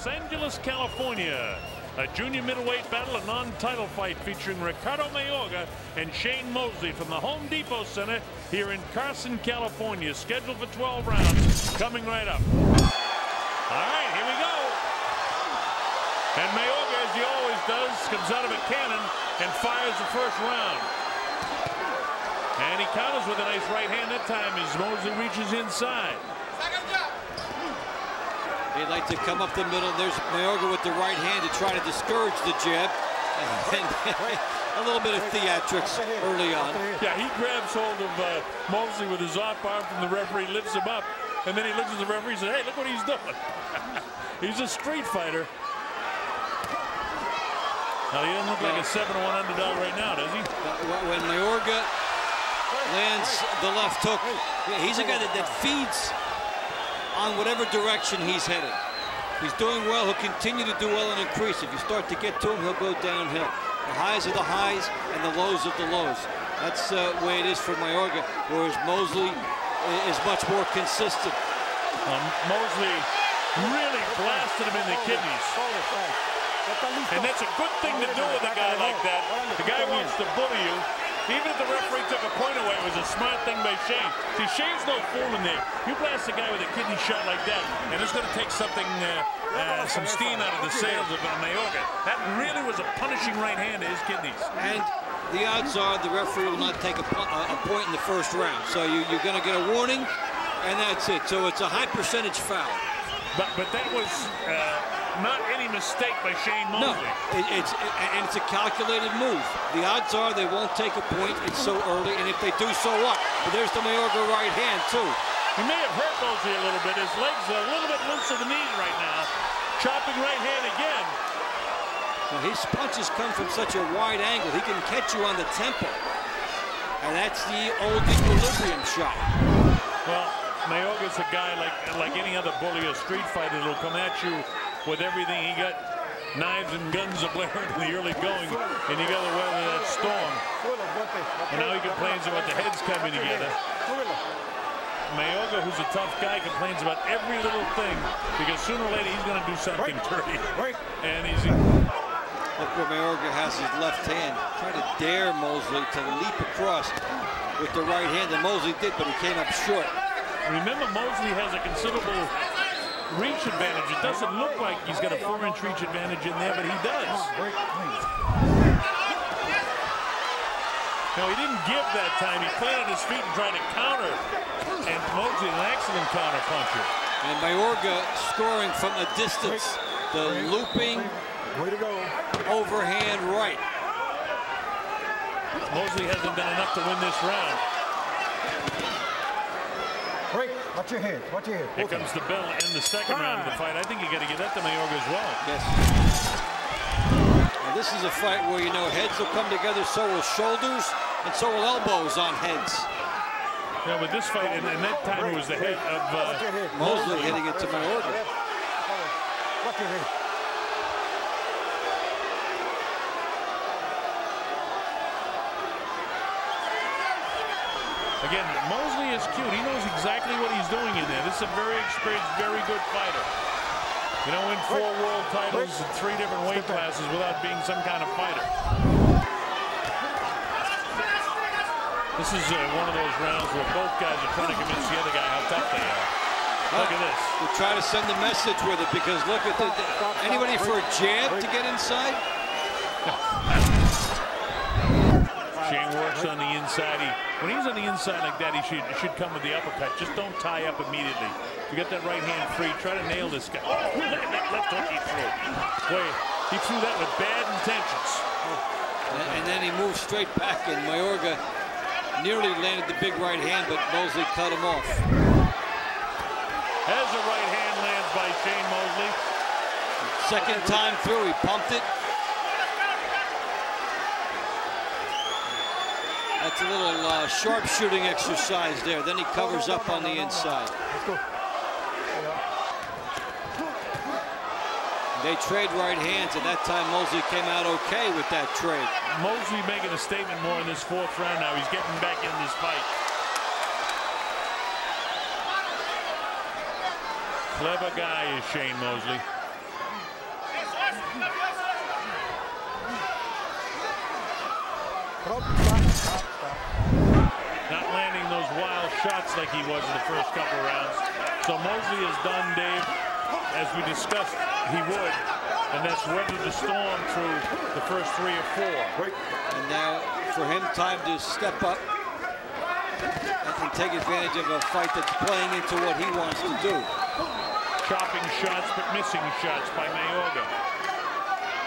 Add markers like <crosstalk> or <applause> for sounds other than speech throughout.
Los Angeles, California. A junior middleweight battle, a non-title fight featuring Ricardo Mayorga and Shane Mosley from the Home Depot Center here in Carson, California. Scheduled for 12 rounds. Coming right up. All right, here we go. And Mayorga, as he always does, comes out of a cannon and fires the first round. And he counters with a nice right hand that time as Mosley reaches inside. He'd like to come up the middle. There's Mayorga with the right hand to try to discourage the jab. <laughs> And a little bit of theatrics early on. Yeah, he grabs hold of uh, Mosley with his off arm from the referee, lifts him up, and then he looks at the referee and says, hey, look what he's doing. <laughs> he's a street fighter. Now, he doesn't look like a 7-1 underdog right now, does he? When Mayorga lands the left hook, he's a guy that, that feeds on whatever direction he's headed. He's doing well. He'll continue to do well and increase. If you start to get to him, he'll go downhill. The highs are the highs and the lows are the lows. That's the uh, way it is for Mayorga, whereas Mosley is much more consistent. Um, Mosley really blasted him in the kidneys. And that's a good thing to do with a guy like that. The guy wants to bully you. Even if the referee took a point away, it was a smart thing by Shane. See, Shane's no fool in there. You blast a guy with a kidney shot like that, and it's going to take something, uh, uh, some steam out of the sails of Mayorga. That really was a punishing right hand to his kidneys. And the odds are the referee will not take a, a point in the first round. So you, are going to get a warning, and that's it. So it's a high percentage foul. But, but that was... Uh, not any mistake by Shane Mosley. No, it, it's it, and it's a calculated move. The odds are they won't take a point. It's so early, and if they do, so what? But there's the Mayorga right hand too. He may have hurt Mosley a little bit. His legs are a little bit loose of the knees right now. Chopping right hand again. Now his punches come from such a wide angle. He can catch you on the temple. And that's the old equilibrium shot. Well, Mayorga's a guy like like any other bully or street fighter that'll come at you with everything. He got knives and guns <laughs> blaring in the early going, and he got to weather that storm. And now he complains about the heads coming together. Mayorga, who's a tough guy, complains about every little thing because sooner or later he's going to do something dirty. Right. And he's. Look where Mayorga has his left hand. Trying to dare Mosley to leap across with the right hand, and Mosley did, but he came up short. Remember, Mosley has a considerable reach advantage. It doesn't look like he's got a four-inch reach advantage in there, but he does. Oh, no, he didn't give that time. He planted his feet and tried to counter. And Mosley, an excellent counter puncher. And Mayorga scoring from a distance. The looping Way to go. overhand right. Mosley hasn't done enough to win this round. Break. Watch your head. Watch your head. Here comes the bell in the second round of the fight. I think you got to give that to Mayorga as well. Yes. And this is a fight where, you know, heads will come together, so will shoulders, and so will elbows on heads. Yeah, but this fight, and, and that time it was the head of uh, Mosley hitting it to Mayorga. Watch your head. Again, Mosley is cute. He knows exactly what he's doing in there. This is a very experienced, very good fighter. You know, win four world titles in three different weight classes without being some kind of fighter. This is uh, one of those rounds where both guys are trying to convince the other guy how tough they are. Look at this. We try to send a message with it because look at the, anybody for a jab to get inside? <laughs> Shane works on the inside. He, when he's on the inside like that, he should should come with the uppercut. Just don't tie up immediately. You get that right hand free. Try to nail this guy. <laughs> Oh, that left hook he threw. Boy, he threw that with bad intentions. And, and then he moved straight back, and Mayorga nearly landed the big right hand, but Mosley cut him off. As a right hand lands by Shane Mosley. Second time through, he pumped it. That's a little uh, sharpshooting exercise there. Then he covers up on the inside. They trade right hands, and that time Mosley came out okay with that trade. Mosley making a statement more in this fourth round now. He's getting back in this fight. Clever guy is Shane Mosley. Not landing those wild shots like he was in the first couple rounds. So Mosley is done, Dave, as we discussed he would, and that's weathered the storm through the first three or four. And now for him, time to step up and take advantage of a fight that's playing into what he wants to do. Chopping shots, but missing shots by Mayorga.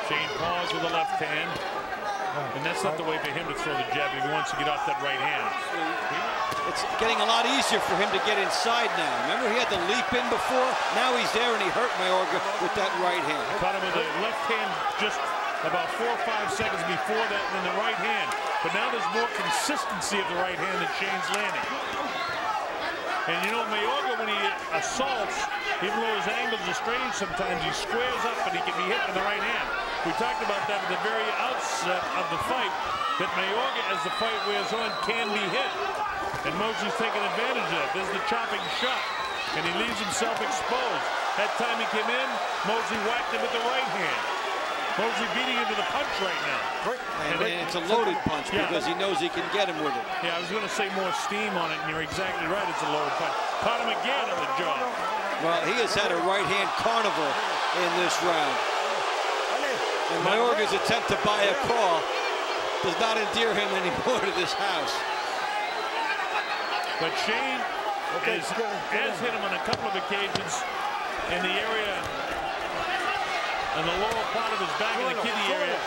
Shane Paws with the left hand. And that's not the way for him to throw the jab if he wants to get off that right hand. It's getting a lot easier for him to get inside now. Remember, he had to leap in before? Now he's there, and he hurt Mayorga with that right hand. Caught him with the left hand just about four or five seconds before that than the right hand. But now there's more consistency of the right hand that Shane's landing. And you know, Mayorga, when he assaults, even though his angles are strange sometimes, he squares up and he can be hit with the right hand. We talked about that at the very outset of the fight, that Mayorga, as the fight wears on, can be hit. And Mosley's taking advantage of that. This is the chopping shot, and he leaves himself exposed. That time he came in, Mosley whacked him with the right hand. Mosley beating him to the punch right now. And, and it's a loaded punch Yeah. because he knows he can get him with it. Yeah, I was going to say more steam on it, and you're exactly right. It's a loaded punch. Caught him again on the jaw. Well, he has had a right-hand carnival in this round. And Mayorga's attempt to buy a call does not endear him anymore to this house. But Shane Okay, is, good, good. has hit him on a couple of occasions in the area, in the lower part of his back in the Florida, kidney area,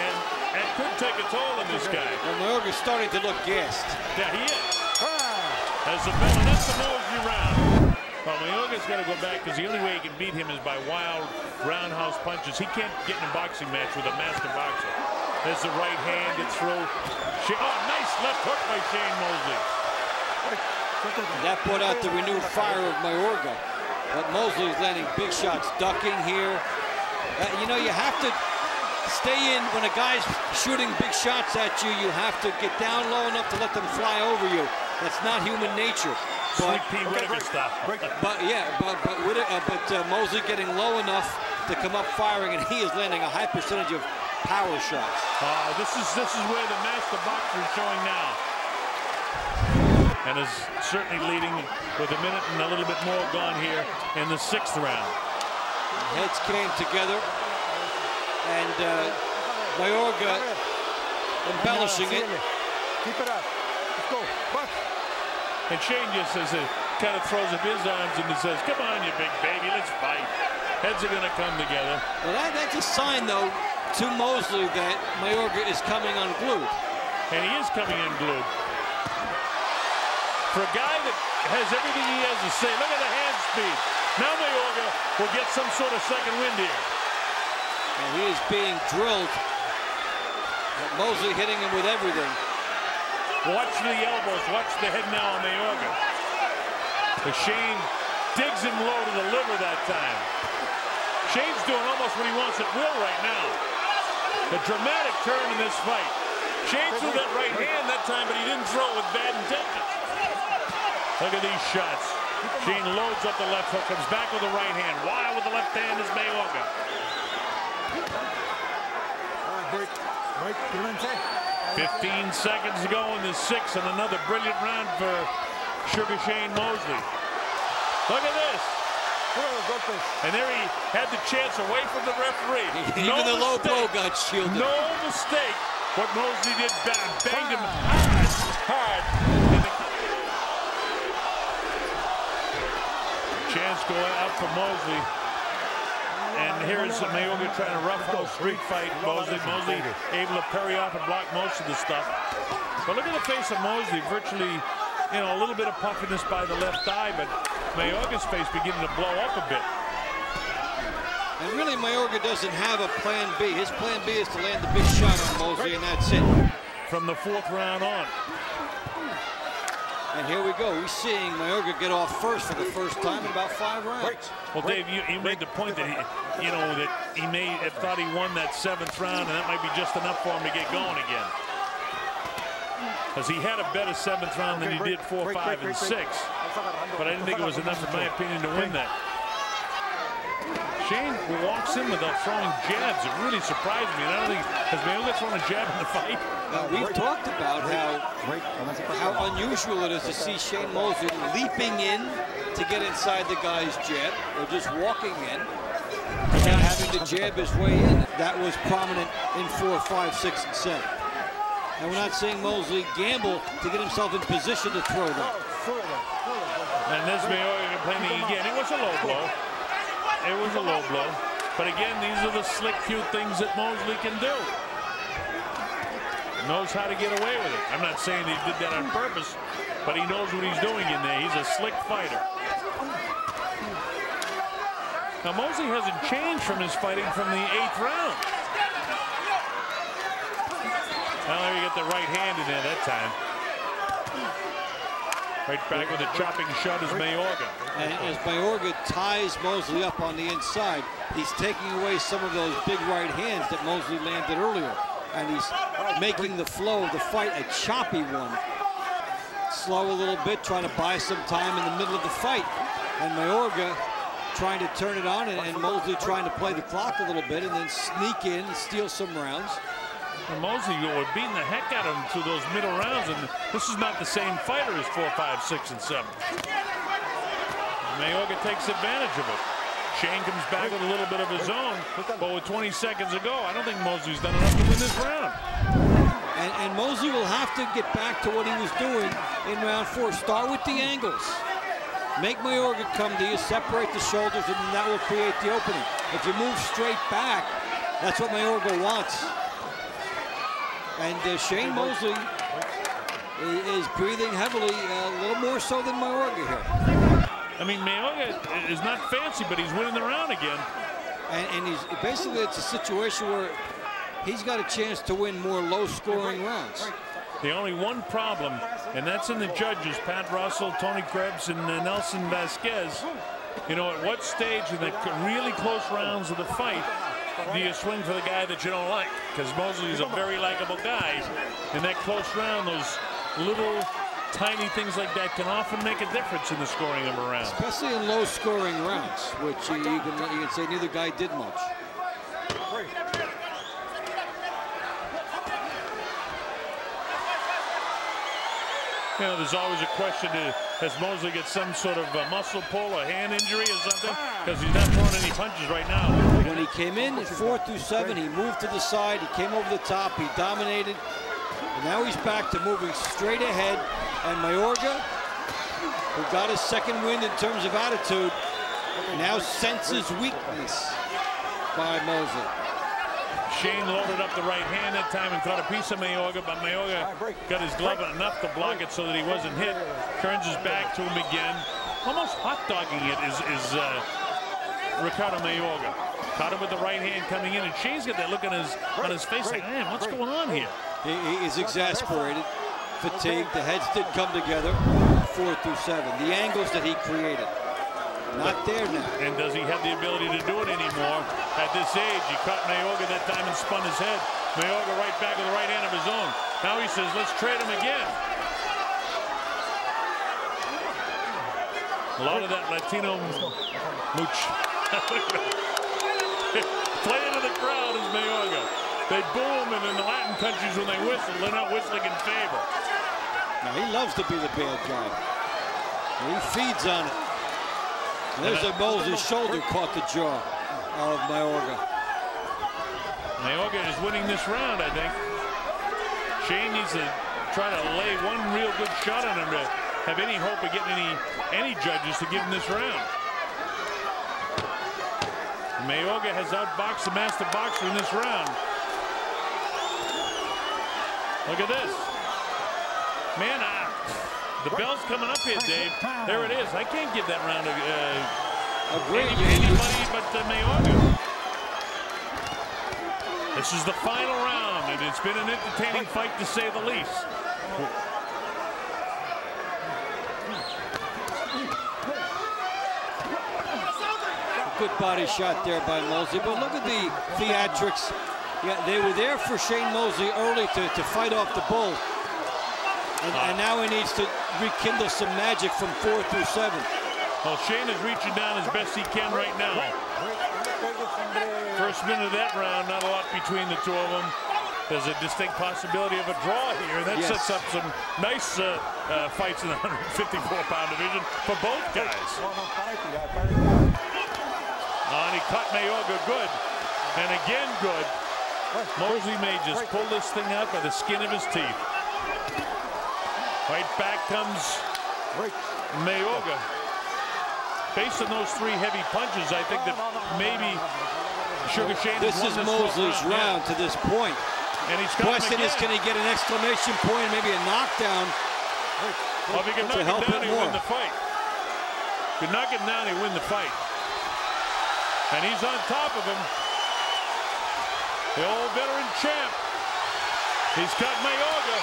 and that could take a toll on this guy. Well, Mayorga's starting to look gassed. Yeah, he is. Ah. As the bell, and that's the Mosley round. Well, Mayorga's got to go back because the only way he can beat him is by wild roundhouse punches. He can't get in a boxing match with a master boxer. There's the right hand gets through. Oh, nice left hook by Shane Mosley. That put out the renewed fire of Mayorga. But Mosley is landing big shots, ducking here. Uh, you know, you have to stay in when a guy's shooting big shots at you. You have to get down low enough to let them fly over you. That's not human nature. But, Sweet Pea Whitaker stuff. but yeah, but but, Whitta- uh, but uh, Mosley getting low enough to come up firing, and he is landing a high percentage of power shots. Uh, this is this is where the master boxer is showing now. And is certainly leading with a minute and a little bit more gone here in the sixth round. Heads came together, and uh, Mayorga embellishing it. Keep it up. Let's go. Buck. And Shane just says, uh, kind of throws up his arms and he says, come on, you big baby, let's fight. Heads are going to come together. Well, that, that's a sign, though, to Mosley that Mayorga is coming unglued. And he is coming in glued. For a guy that has everything he has to say, look at the hand speed. Now Mayorga will get some sort of second wind here. And he is being drilled. Mosley hitting him with everything. Watch the elbows. Watch the head now on Mayorga. But Shane digs him low to the liver that time. Shane's doing almost what he wants at will right now. The dramatic turn in this fight. Shane threw that right hand that time, but he didn't throw it with bad intentions. Look at these shots. Shane loads up the left hook, comes back with the right hand. Wild with the left hand is Mayorga. All right. Get him inside. 15 seconds to go in the sixth, and another brilliant round for Sugar Shane Mosley. Look at this. And there he had the chance away from the referee. <laughs> Even No the low blow mistake. got shielded. No mistake. What Mosley did, bang, banged him ah. hard, hard. Chance going out for Mosley. And here's Mayorga trying to roughhouse street fight Mosley. Mosley able to parry off and block most of the stuff. But look at the face of Mosley, virtually, you know, a little bit of puffiness by the left eye, but Mayorga's face beginning to blow up a bit. And really, Mayorga doesn't have a plan B. His plan B is to land the big shot on Mosley, and that's it. From the fourth round on. And here we go. We're seeing Mayorga get off first for the first time in about five rounds. Well, Dave, you, you made the point that he, you know, that he may have thought he won that seventh round, and that might be just enough for him to get going again. Because he had a better seventh round than he did four, Break, five, break, and break, break. six. But I didn't think it was enough, in my opinion, to win that. Shane walks in without throwing jabs. It really surprised me. And I don't think has thrown a jab in the fight. Now, we've talked about how how unusual it is to see Shane Mosley leaping in to get inside the guy's jab or just walking in now having to jab his way in. That was prominent in four, five, six, and seven. And we're not seeing Mosley gamble to get himself in position to throw them. And this Mayorga complaining again. It was a low blow. It was a low blow. But again, these are the slick, cute things that Mosley can do. Knows how to get away with it. I'm not saying he did that on purpose, but he knows what he's doing in there. He's a slick fighter. Now, Mosley hasn't changed from his fighting from the eighth round. Well, there you get the right hand in there that time. Right back with a chopping shot is Mayorga. And as Mayorga ties Mosley up on the inside, he's taking away some of those big right hands that Mosley landed earlier. And he's making the flow of the fight a choppy one. Slow a little bit, trying to buy some time in the middle of the fight. And Mayorga trying to turn it on, and, and Mosley trying to play the clock a little bit and then sneak in and steal some rounds. And Mosley were beating the heck out of him through those middle rounds, and this is not the same fighter as four, five, six, and seven. Mayorga takes advantage of it. Shane comes back with a little bit of his own, but with 20 seconds to go, I don't think Mosley's done enough to win this round. And, and Mosley will have to get back to what he was doing in round four. Start with the angles. Make Mayorga come to you, separate the shoulders, and that will create the opening. If you move straight back, that's what Mayorga wants. And uh, Shane Mosley is breathing heavily, uh, a little more so than Mayorga here. I mean, Mayorga is not fancy, but he's winning the round again. And, and he's basically it's a situation where he's got a chance to win more low-scoring rounds. The only one problem, and that's in the judges, Pat Russell, Tony Krebs, and uh, Nelson Vasquez. You know, at what stage in the really close rounds of the fight do you swing for the guy that you don't like? Because Mosley is a very likable guy. In that close round, those little tiny things like that can often make a difference in the scoring of a round. Especially in low-scoring rounds, which you, you, can, you can say neither guy did much. You know, there's always a question, to, has Mosley get some sort of uh, muscle pull or hand injury or something? Because he's not throwing any punches right now. When he came in four through seven, he moved to the side, he came over the top, he dominated. And now he's back to moving straight ahead. And Mayorga, who got his second win in terms of attitude, now senses weakness by Mosley. Shane loaded up the right hand that time and caught a piece of Mayorga, but Mayorga got his glove enough to block it so that he wasn't hit. Turns his back to him again. Almost hot dogging it is, is uh, Ricardo Mayorga. Caught him with the right hand coming in, and Shane's got that look on his on his face like, man, what's going on here? He, he is exasperated, fatigued. The heads did come together, four through seven. The angles that he created. Not there now. And does he have the ability to do it anymore at this age? He caught Mayorga that time and spun his head. Mayorga right back with the right hand of his own. Now he says, let's trade him again. A lot of that Latino mooch. <laughs> Play into the crowd is Mayorga. They boo him, and in the Latin countries when they whistle, they're not whistling in favor. Now he loves to be the bad guy. He feeds on it. There's a Mosley's shoulder caught the jaw of Mayorga. Mayorga is winning this round, I think. Shane needs to try to lay one real good shot on him to have any hope of getting any any judges to give him this round. Mayorga has outboxed the master boxer in this round. Look at this. Man, I, the bell's coming up here, Dave. There it is. I can't give that round to uh, Agreed. any, anybody but uh, Mayorga. This is the final round, and it's been an entertaining fight to say the least. Good body shot there by Mosley, but look at the theatrics. Yeah, they were there for Shane Mosley early to, to fight off the bull. And, and now he needs to rekindle some magic from four through seven. Well, Shane is reaching down as best he can right now. First minute of that round, not a lot between the two of them. There's a distinct possibility of a draw here. That Yes. sets up some nice uh, uh, fights in the <laughs> 154-pound division for both guys. Caught Mayorga good. And again good. Mosley may just pull this thing out by the skin of his teeth. Right back comes Mayorga. Based on those three heavy punches, I think that maybe Sugar Shane This is this Mosley's round to this point. And he's Question is, can he get an exclamation point, maybe a knockdown? Well, if he can knock him down, he'll win the fight. If he can knock him down, he'll win the fight. And he's on top of him. The old veteran champ. He's got Mayorga.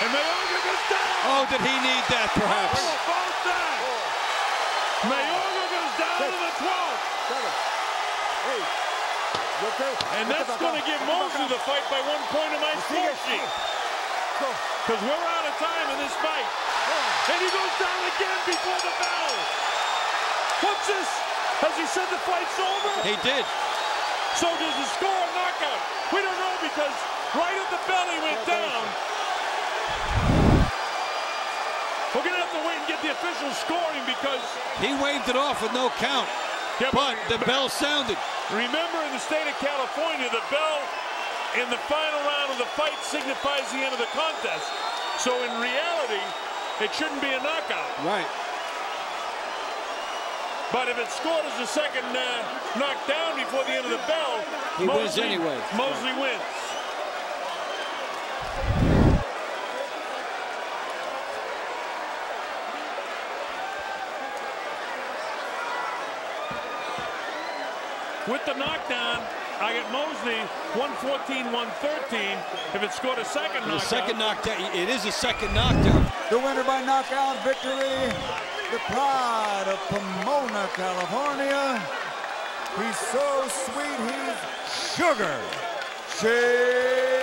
And Mayorga goes down. Oh, did he need that, perhaps? Oh, both down. Mayorga goes down to the 12th. And that's going to give Mosley the fight by one point in my score sheet. Because we're out of time in this fight. And he goes down again before the bell. What's this? Has he said the fight's over? He did. So does the score a knockout? We don't know because right at the bell he went down. We're going to have to wait and get the official scoring because He waved it off with no count. Yeah, But the bell sounded. remember in the state of California, the bell in the final round of the fight signifies the end of the contest. So in reality, it shouldn't be a knockout. Right. But if it scored as a second uh, knockdown before the end of the bell, He wins anyway. Mosley wins. With the knockdown, I get Mosley 114, 113. If it scored a second knockdown. The second knockdown. It is a second knockdown. The winner by knockout victory, the pride of Pomona, California. He's so sweet, he's sugar. Shane